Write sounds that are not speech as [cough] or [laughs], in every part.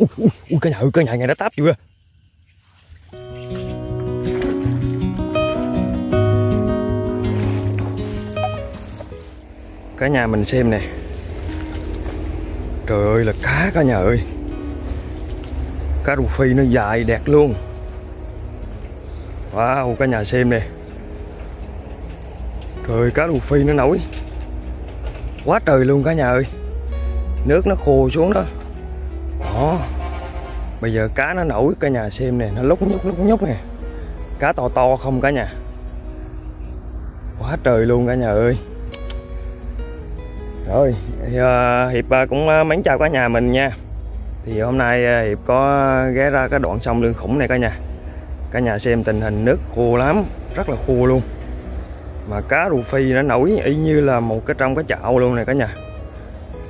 ui, ui, ui cái nhà ơi cái nhà nghe nó táp chưa à. cả nhà mình xem nè. Trời ơi là cá cả nhà ơi. Cá rù phi nó dài đẹp luôn. Wow cả nhà xem nè. Trời cá rù phi nó nổi. Quá trời luôn cả nhà ơi. Nước nó khô xuống đó đó. Bây giờ cá nó nổi cả nhà xem nè nó lúc nhúc lúc nhúc nè. Cá to to không cả nhà? Quá trời luôn cả nhà ơi. Rồi thì, uh, hiệp uh, cũng uh, mến chào cả nhà mình nha. Thì hôm nay uh, hiệp có ghé ra cái đoạn sông lương khủng này cả nhà. Cả nhà xem tình hình nước khô lắm rất là khô luôn. Mà cá rù phi nó nổi y như là một cái trong cái chảo luôn này cả nhà.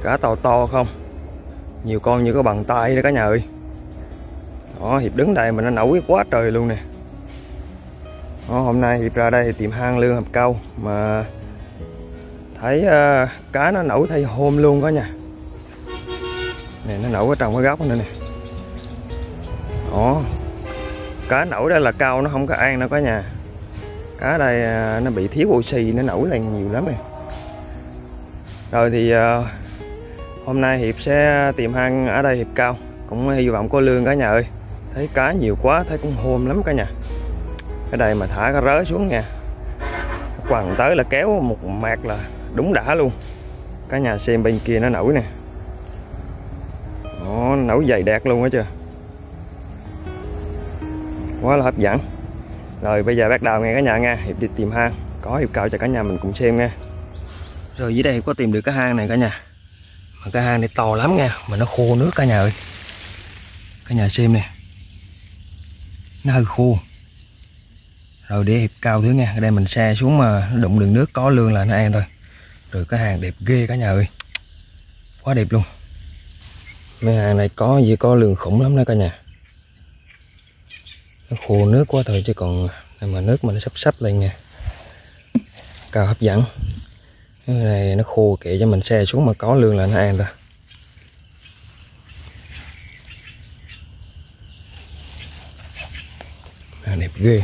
Cá to to không? Nhiều con như có bàn tay đó cả nhà ơi. Đó hiệp đứng đây mình nó nổi quá trời luôn nè. Đó, hôm nay hiệp ra đây thì tìm hang lương hợp câu mà thấy uh, cá nó nổi thay hôm luôn đó nha. nè nó nổi ở trong cái góc này nè. Đó cá nổi đây là cao nó không có ăn đâu cả nhà. Cá đây uh, nó bị thiếu oxy nó nổi lên nhiều lắm này rồi thì uh, hôm nay hiệp sẽ ờ, tìm hang ở đây hiệp cao. Cũng hy vọng có lương cả nhà ơi. Thấy cá nhiều quá, thấy cũng hôm lắm cả nhà. Cái đây mà thả cá rớ xuống nha. Quằn tới là kéo một mạc là đúng đã luôn. Cả nhà xem bên kia nó nổi nè. Nó nổi dày đẹp luôn á chưa quá là hấp dẫn. Rồi, bây giờ bắt đầu nghe cả nhà nha. Hiệp đi tìm hang có hiệp cao cho cả nhà mình cùng xem nha. Rồi dưới đây có tìm được cái hang này cả nhà mà cái hang này to lắm nha mà nó khô nước cả nhà ơi. Cả nhà xem nè. Nó hơi khô. Rồi để hiệp cao thứ nha ở đây mình xe xuống mà nó đụng đường nước có lương là nó an thôi. Rồi cái hàng đẹp ghê cả nhà ơi. Quá đẹp luôn. Mấy hàng này có gì có lương khủng lắm đó cả nhà. Nó khô nước quá thôi chứ còn mà nước mà nó sắp sắp lên nha cao hấp dẫn cái này nó khô kệ cho mình xe xuống mà có lương là nó ăn thôi. À, đẹp ghê.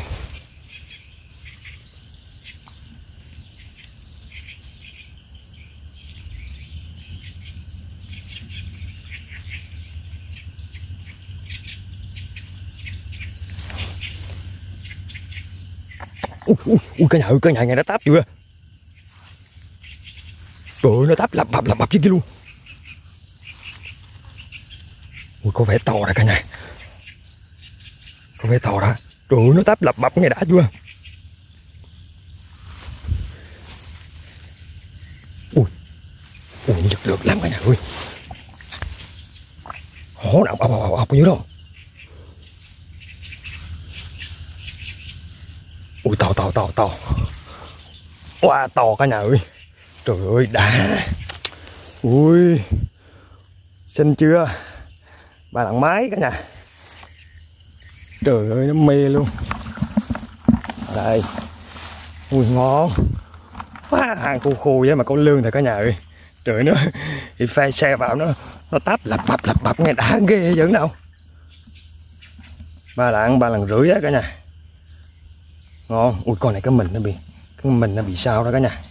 Ui, ui, ui cái nhà ơi cái nhà ngày đã táp chưa? Nó táp lập bập lập bập dưới kia luôn. Ui, có vẻ to rồi cả nhà. Có vẻ to đó. Trời ơi, nó táp lập bập nghe đã chưa? Ui ui giật được lắm cả nhà ơi. Hổ nào ọc ọc ọc ọc dưới đâu. Ui, to to to to. Quá to cả nhà ơi trời ơi, đã. Ui xinh chưa? Ba lặng máy cả nhà. Trời ơi, nó mê luôn. Đây. Ui, ngon. Quá hàng khô khô vậy mà có lương thì cả nhà ơi. Trời nó thì phe xe vào nó nó táp lập bập lập bập nghe đã ghê vẫn đâu. Ba lạng ba lần rưỡi á cả nhà. Ngon. Ui, con này cái mình nó bị cái mình nó bị sao đó cả nhà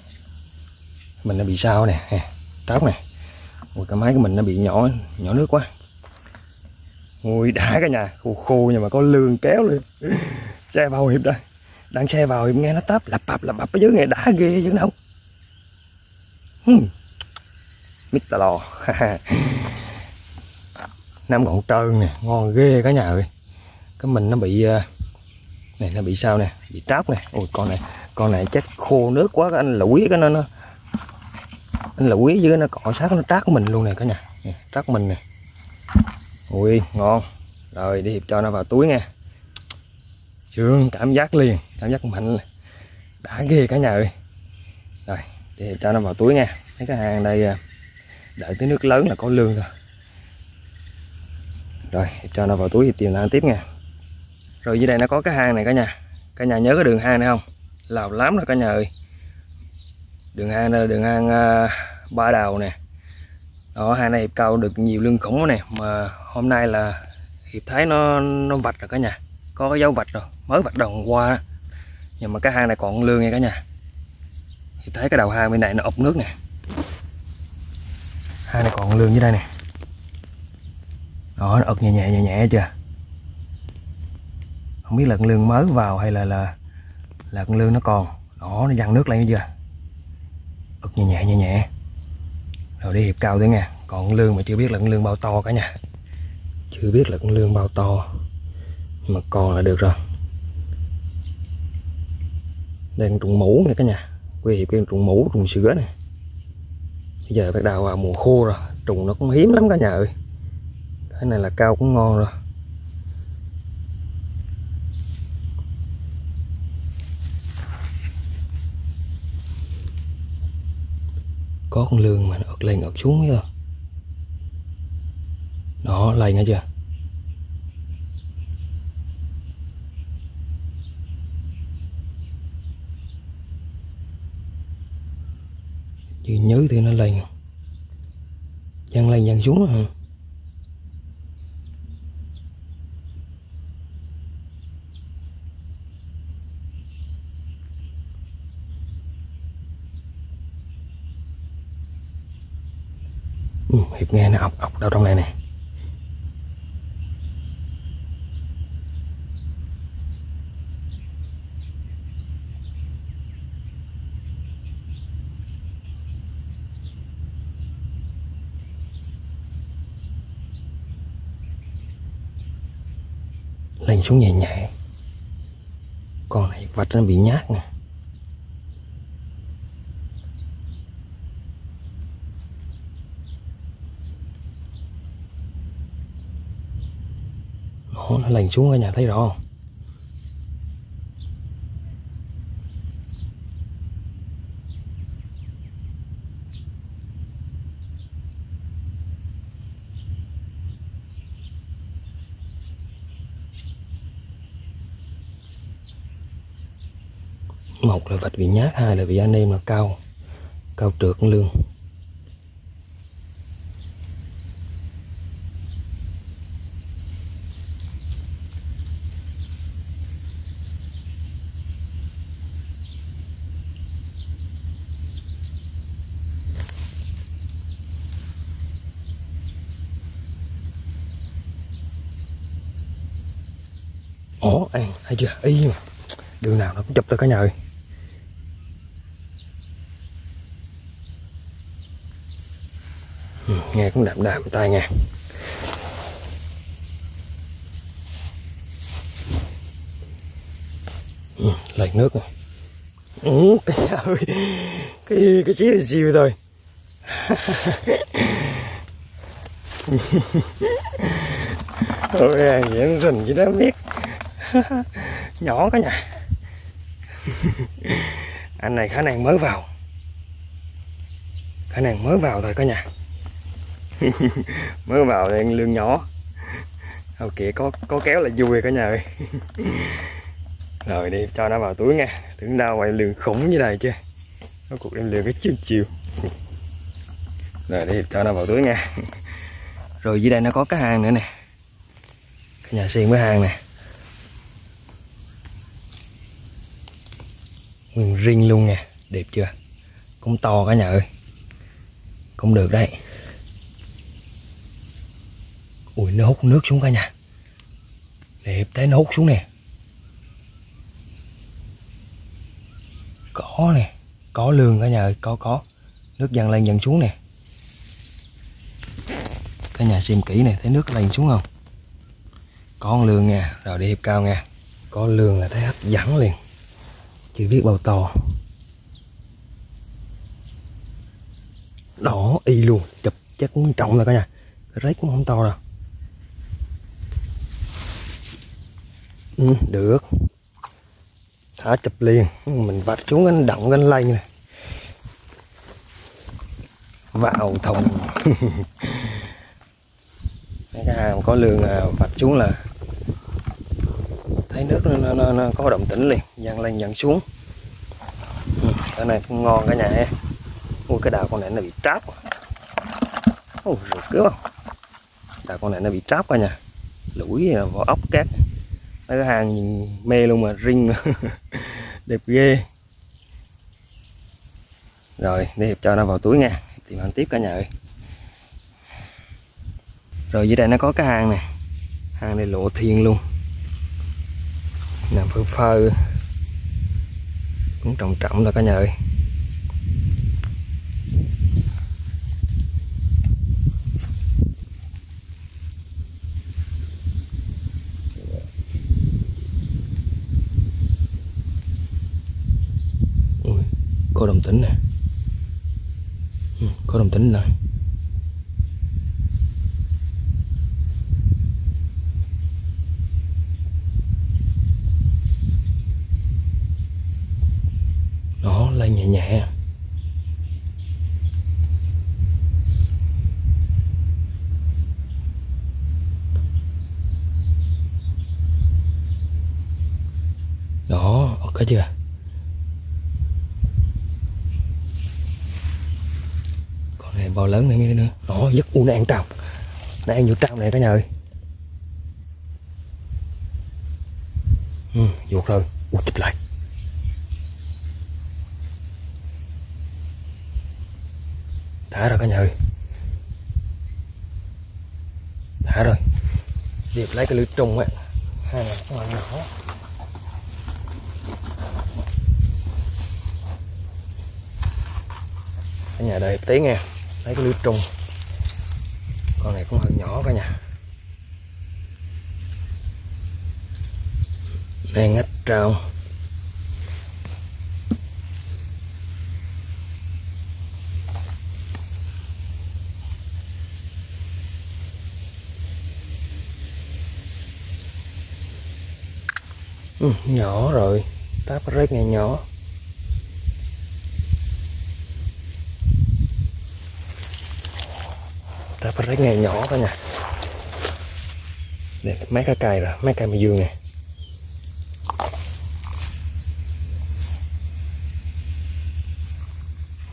mình nó bị sao nè tróc nè. Ui cái máy của mình nó bị nhỏ nhỏ nước quá. Ui đã cả nhà khô khô nhưng mà có lương kéo lên xe vào hiệp đây. Đang xe vào hiệp nghe nó tấp, lập bập lập bập ở dưới nghe đã ghê chứ đâu hmm. Mr. Lò. [laughs] Năm gọn trơn nè ngon ghê cả nhà ơi. Cái mình nó bị ờ, này nó bị sao nè bị tráp nè. Ôi con này con này chắc khô nước quá cái anh lủi cái nó nó anh là quý với nó cọ sát nó trát mình luôn này cả nhà. Trát mình nè. Ui, ngon. Rồi, đi cho nó vào túi nha. Sướng cảm giác liền. Cảm giác mạnh đã ghê cả nhà ơi. Rồi đi cho nó vào túi nha. Mấy cái hàng đây à, đợi tới nước lớn là có lương rồi rồi cho nó vào túi thì tìm ăn tiếp nha. Rồi dưới đây nó có cái hang này cả nhà. Cả nhà nhớ cái đường hang này không? Lào lắm rồi cả nhà ơi đường hang đây là đường hang uh, ba đào nè. Đó hai này hiệp cao được nhiều lương khủng quá nè mà hôm nay là hiệp thấy nó nó vạch rồi cả nhà. Có cái dấu vạch rồi mới vạch đầu qua nhưng mà cái hang này còn lương nha cả nhà. Hiệp thấy cái đầu hang bên này nó ốc nước nè. Hang này còn lương dưới đây nè. Đó nó ốc nhẹ nhẹ nhẹ nhẹ chưa? Không biết là con lương mới vào hay là là là con lương nó còn. Đó nó văng nước lên chưa? Ức nhẹ nhẹ nhẹ nhẹ. Rồi đi, hiệp cao tới nha còn lương mà chưa biết là con lương bao to cả nhà. Chưa biết là con lương bao to. Nhưng mà còn là được rồi. Đây là trùng mũ nha cả nhà. Quê hiệp cái trùng mũ, trùng sữa này bây giờ bắt đầu vào mùa khô rồi. Trùng nó cũng hiếm lắm cả nhà ơi. Cái này là cao cũng ngon rồi. Có con lương mà nó ợt lên ợt xuống chưa đó, lên nghe chưa? Chứ nhớ thì nó lên dăng lên dăng xuống hả? Ừ, nghe nó ọc ọc đâu trong này nè. Lên xuống nhẹ nhẹ. Con này vạch nó bị nhát nè. Lành xuống ở nhà thấy rõ không? Một là vạch bị nhát, hai là bị anh em là cao. Cao trượt lương. Ổ thấy chưa? Y mà. Đường nào nó cũng chụp tới cả nhà ơi. Ừ, nghe cũng đạm đạm tai nghe. Ừ, nước rồi. Ừ, cái nhà ơi. Cái cái xíu xíu thôi. [laughs] Ôi diễn rình vậy đó biết [laughs] nhỏ cả nhà [laughs] anh này khả năng mới vào. Khả năng mới vào thôi cả nhà mới vào đang lương nhỏ. Ok có có kéo là vui cả nhà ơi. [laughs] Rồi đi, cho nó vào túi nha. Tưởng đâu ngoài lương khủng như này chứ. Có cuộc em lương cái chiều chiều rồi đi, cho nó vào túi nha. Rồi dưới đây nó có cái hang nữa nè. Cái nhà xiên với hang nè. Nguyên riêng luôn nè. Đẹp chưa? Cũng to cả nhà ơi. Cũng được đấy. Ui, nó hút nước xuống cả nhà. Đẹp thấy nó hút xuống nè. Có nè. Có lương cả nhà ơi. Có có. Nước dần lên dần xuống nè. Cả nhà xem kỹ nè, thấy nước lên xuống không? Có con lương nha rồi đi hiệp cao nha có lương là thấy hấp dẫn liền chưa biết bao to. Đỏ y luôn chụp chắc cũng trọng rồi cả nhà. Cái rết cũng không to đâu. Ừ, được. Thả chụp liền. Ừ, mình vạch xuống anh động anh lây này. Vào thùng. [laughs] Cái hàng có lương vạch xuống là thấy nước nó, nó, nó có động tĩnh liền dâng lên dâng xuống. Ừ, cái này cũng ngon cả nhà ui cái đào con này nó bị tráp ui rượt cứu không? Đào con này nó bị tráp cả nha Lũi vỏ ốc cát Mấy cái hàng nhìn mê luôn mà ring [laughs] Đẹp ghê. Rồi để Hiệp cho nó vào túi nha. Tìm ăn tiếp cả nhà ơi. Rồi dưới đây nó có cái hàng nè. Hàng này lộ thiên luôn làm phơ phơ. Cũng trọng trọng thôi cả nhà ơi. Ui có đồng tính nè. Ừ, có đồng tính này nó lên nhẹ nhẹ. Đó, ok chưa? Bò lớn này nữa. Đó rất u nó ăn trào. Nó ăn vô trào này cả nhà ơi ừ, vuột rồi u chụp lại thả rồi cả nhà ơi. Thả rồi. Điệp lấy cái lưới trùng ấy hai ngàn nhỏ. Cả nhà đợi tí nghe. Lấy cái lưới trùng. Con này cũng hơi nhỏ cả nhà. Đang ngách trao. Ừ, nhỏ rồi. Táp rết ngày nhỏ. Táp phải ngày nhỏ cả nha để mấy cái cây rồi mấy cây mà dương này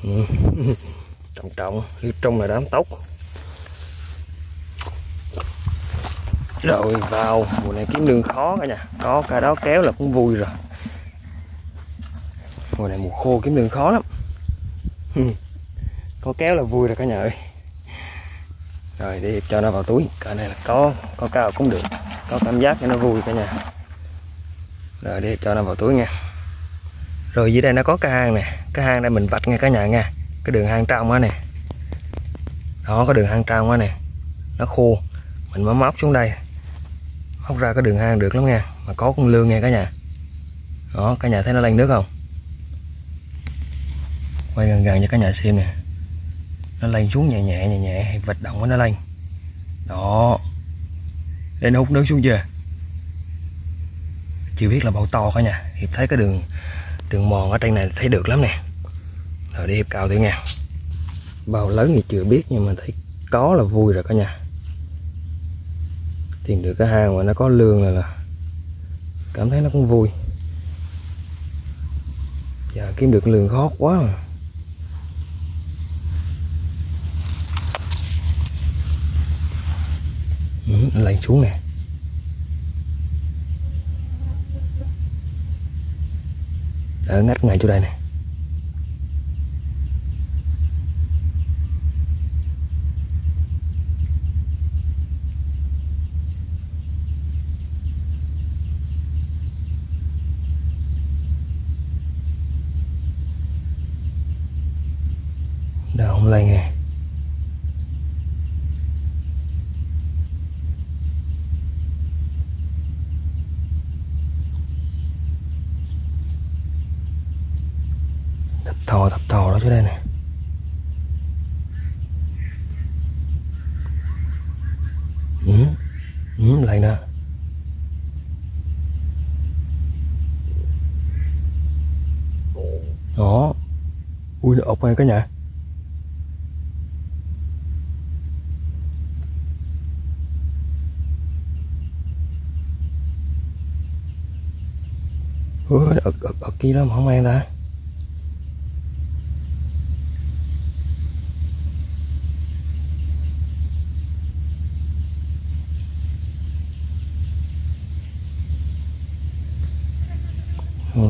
ừ. [laughs] trọng trọng trong là đám tóc. Rồi vào. Mùa này kiếm đường khó cả nhà. Có cả đó kéo là cũng vui rồi. Mùa này mùa khô kiếm đường khó lắm. Có kéo là vui rồi cả nhà ơi. Rồi đi cho nó vào túi. Cái này là có có cao cũng được. Có cảm giác cho nó vui cả nhà. Rồi đi cho nó vào túi nha. Rồi dưới đây nó có cái hang nè. Cái hang đây mình vạch nghe cả nhà nha. Cái đường hang trong á nè. Đó, có đường hang trong á nè. Nó khô. Mình mới móc xuống đây móc ra cái đường hang được lắm nha. Mà có con lương nha cả nhà. Đó, cả nhà thấy nó lên nước không? Quay gần gần cho cả nhà xem nè. Nó lên xuống nhẹ nhẹ nhẹ nhẹ vật động của nó lên đó. Để nó hút nước xuống chưa? Chưa biết là bao to cả nhà. Hiệp thấy cái đường đường mòn ở trên này thấy được lắm nè. Rồi đi hiệp cào thử nha. Bao lớn thì chưa biết, nhưng mà thấy có là vui rồi cả nhà tìm được cái hang mà nó có lương là là cảm thấy nó cũng vui. Giờ kiếm được lương khó quá. Mà ừ, nó lạnh xuống nè. Ở ngách ngay chỗ đây nè. Nào không lên nghe thò thập thò đó chỗ đây này ừ, ừ lại nè. Đó. Ui nó ốc ngay cả nhà. ủa ực ực ực kia đó mà không ăn ta?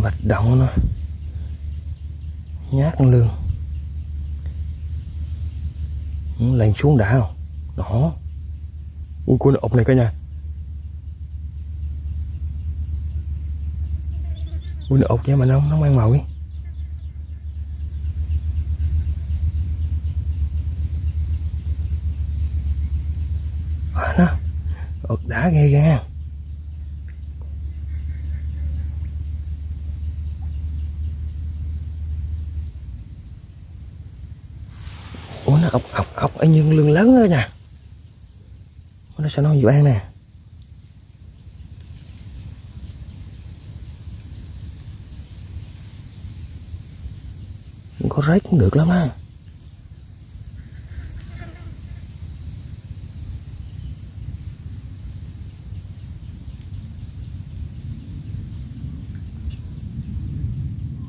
Bạch động nó nhát con lương lần xuống đã không? Đó. Ui cua ốc này cả nhà. Ui nó ốc vậy mà nó nó mang màu ấy. À, nó. Ốc đá ghê ra ủa nó ọc ọc ọc ở nhưng lưng lớn đó nha. Nó sao nó gì ban nè. Có cũng được lắm á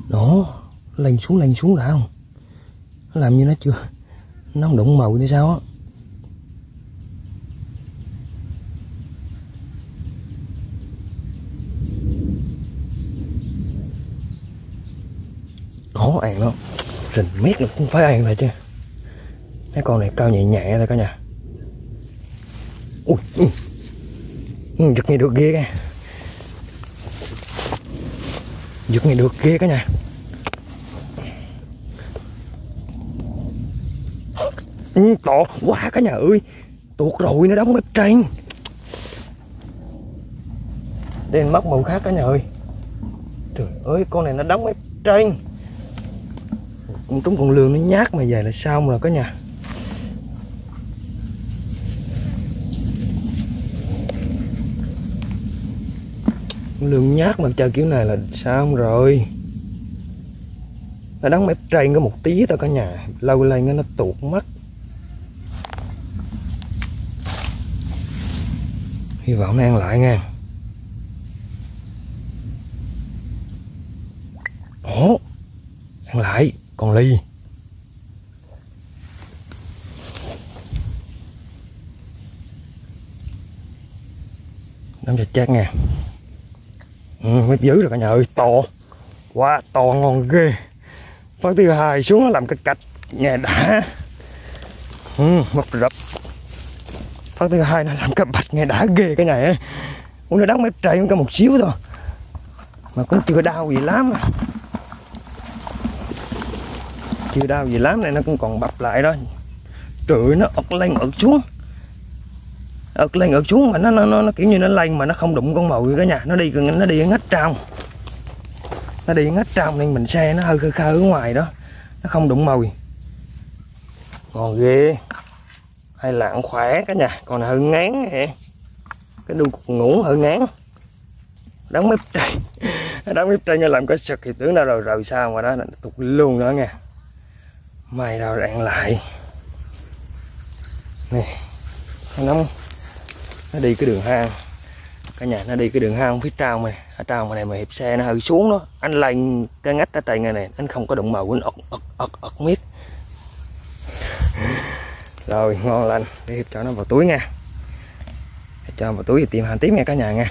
đó, lành xuống lành xuống đã không? Làm như nó chưa, nó không đụng màu như sao á. Khó ăn lắm rình mét là cũng phải ăn thôi chứ. Mấy con này cao nhẹ nhẹ thôi cả nhà. Ui ừ. Giật ngay được ghê cái. giật ngay được ghê cả nhà. Ừ, to quá cả nhà ơi. Tuột rồi nó đóng bếp trên. Đây mất màu khác cả nhà ơi. Trời ơi con này nó đóng bếp trên cũng trúng con lương nó nhát mà về là sao rồi có nhà. Con lương nhát mà chơi kiểu này là sao rồi? Nó đóng mép trên có một tí thôi cả nhà. Lâu lên nó tuột mất hy vọng nó ăn lại nha ủa? Ăn lại còn ly. Nắm sạch chát nha. Ừ, mới dưới rồi cả nhà ơi to quá to ngon ghê. Phát thứ hai xuống nó làm cái cạch nghe đã ừ, mập rập. Phát thứ hai nó làm cái bạch nghe đã ghê cái này ấy uống nó đắng mép cũng có một xíu thôi. Mà cũng chưa đau gì lắm chưa đau gì lắm này nó cũng còn bập lại đó. Trời nó ốc lên ợt xuống. Ốc lên ợt xuống mà nó nó, nó, nó kiểu như nó lên mà nó không đụng con mồi cả nhà. Nó đi nó đi ngách trong. Nó đi ngách trong nên mình xe nó hơi khơi khơi ở ngoài đó. Nó không đụng mồi. Ngon ghê. Hay là khỏe cả nhà. Còn hơi ngán nè. Cái đuôi cục ngủ hơi ngán. Đóng mép trai [laughs] đóng mép trai như làm cái sực thì tưởng đâu rồi rồi sao mà đó tụt luôn đó nha mày đào ăn lại. Nè nó nó đi cái đường hang. Cả nhà nó đi cái đường hang phía trong này ở trong này mà hiệp xe nó hơi xuống đó. Anh lành cái ngách ở trên này này anh không có động màu, anh ật ật ật ật miết. Rồi, ngon lành. Để hiệp cho nó vào túi nha. Cho vào túi thì tìm hàng tiếp nha cả nhà nha.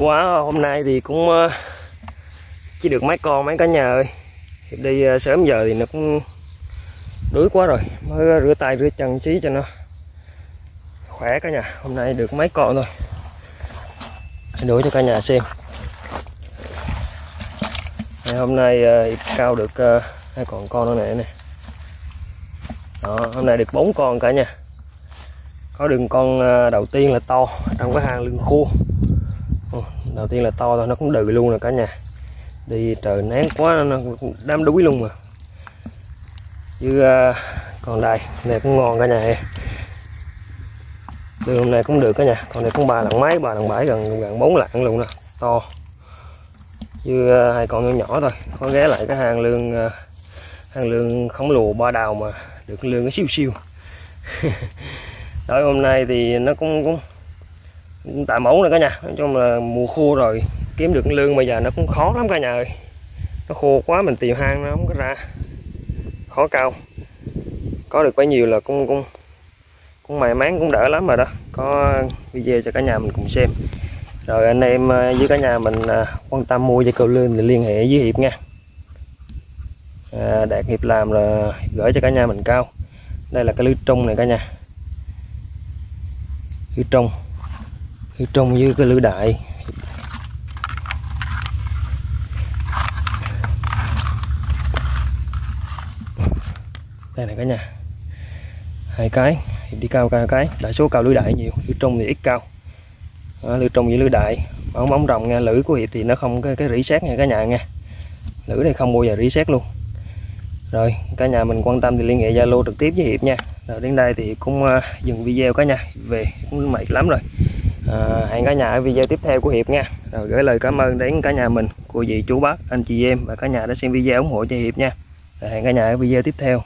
Quá hôm nay thì cũng ờ, chỉ được mấy con mấy cả nhà ơi đi ờ, sớm giờ thì nó cũng đuối quá rồi mới ờ, rửa tay rửa chân trí cho nó khỏe cả nhà. Hôm nay được mấy con thôi. Đuổi cho cả nhà xem. Hôm nay Hiệp cao được hai con con nữa này nè. Đó, hôm nay được bốn con cả nhà. Có đường con đầu tiên là to trong cái hàng lưng khô đầu tiên là to thôi nó cũng đừ luôn rồi cả nhà. Đi trời nắng quá nó đám đuối luôn mà. Chứ uh, còn đây này cũng ngon cả nhà đường này cũng được cả nhà còn này cũng ba lạng mấy ba lạng bảy gần gần bốn lạng luôn nè to. Như uh, ờ, hai con nhỏ nhỏ thôi có ghé lại cái hàng lương uh, hàng lương khổng lồ ba đào mà được lương cái siêu siêu [laughs] tối hôm nay thì nó cũng cũng, cũng tạm ổn rồi cả nhà. Nói chung là mùa khô rồi kiếm được lương bây giờ nó cũng khó lắm cả nhà ơi. Nó khô quá mình tìm hang nó không có ra. Khó cao. Có được bấy nhiêu là cũng cũng cũng may mắn cũng đỡ lắm rồi đó. Có video cho cả nhà mình cùng xem. Rồi anh em ờ, với cả nhà mình ờ, quan tâm mua dây cầu lương thì liên hệ với hiệp nha. À, đạt hiệp làm là gửi cho cả nhà mình cao. Đây là cái lưới trung này cả nhà. Lưới trung lưới trung như cái lưỡi đại. Đây này cả nhà. Hai cái đi cao cao cái. Đại số cao lưỡi đại nhiều lưỡi trung thì ít cao. Đó, lưới trung với lưỡi đại. Bóng bóng rồng nha lưỡi của hiệp thì nó không cái cái rỉ sét nha cả nhà nha. Lưỡi này không bao giờ rỉ sét luôn. Rồi cả nhà mình quan tâm thì liên hệ zalo trực tiếp với hiệp nha. Rồi đến đây thì cũng à, dừng video cả nhà. Về cũng mệt lắm rồi à, hẹn cả nhà ở video tiếp theo của hiệp nha. Rồi gửi lời cảm ơn đến cả nhà mình cô dì chú bác anh chị em và cả nhà đã xem video ủng hộ cho hiệp nha. Rồi hẹn cả nhà ở video tiếp theo.